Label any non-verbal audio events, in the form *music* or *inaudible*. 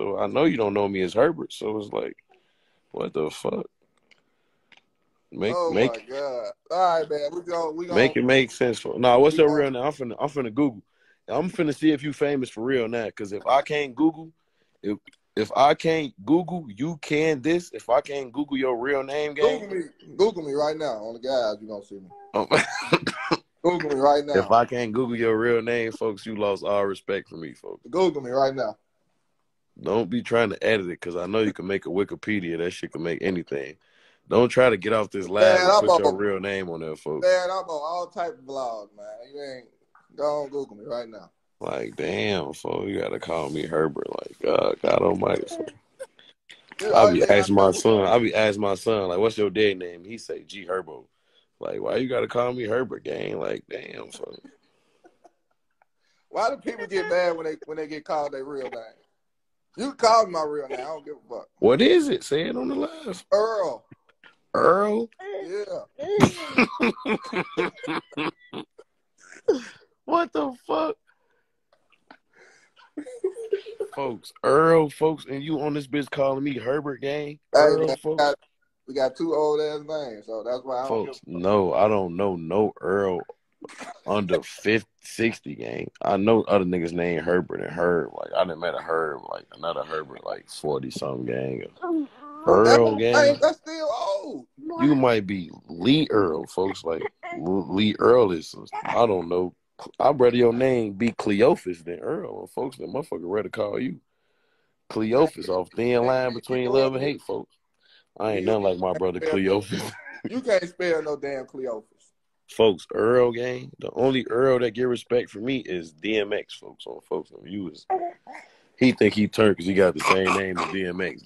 though. I know you don't know me as Herbert, so it's like, what the fuck? Make oh make my god! All right, man. We go. We go. make it make sense for. Nah, what's your real name? I'm finna I'm finna Google. I'm finna see if you famous for real now. Cause if I can't Google, if if I can't Google, you can this. If I can't Google your real name, Google me. Google me right now on the guys. You gonna see me. um, *laughs* Google me right now. if I can't Google your real name, folks, you lost all respect for me, folks. Google me right now. Don't be trying to edit it, cause I know you can make a Wikipedia. That shit can make anything. Don't try to get off this lab Man, and I'm put your on- real name on there, folks. Man, I'm on all type of vlogs, man. You ain't. Go on Google me right now. Like, damn, folks, you gotta call me Herbert. Like, God, God Almighty. folks. Yeah, I be asking my son. I be asking my son, like, what's your dad name? He say G Herbo. Like, why you gotta call me Herbert, gang? Like, damn, son. *laughs* Why do people get mad when they when they get called their real name? You call my real name. I don't give a fuck. What is it? Say it on the live. Earl. Earl. Yeah. what the fuck? folks, Earl, folks, and you on this bitch calling me Herbert, gang? Earl, folks. got, we got two old ass names, so that's why I Folks, give a fuck. no, I don't know no Earl under 50, 60 gang. I know other niggas named Herbert and Herb. Like I didn't met a Herb, like another Herbert, like forty some gang. Earl Hey, gang. that's still old. You might be Lee Earl, folks. Like Lee Earl is, I don't know. I'd rather your name be Cleophas than Earl. Folks, that motherfucker rather call you Cleophas off thin line between love and hate, folks. I ain't nothing like my brother Cleophas. You can't spell no damn Cleophas. Folks, Earl gang. The only Earl that get respect for me is DMX, folks. On folks, you is he think he turned because he got the same name as DMX.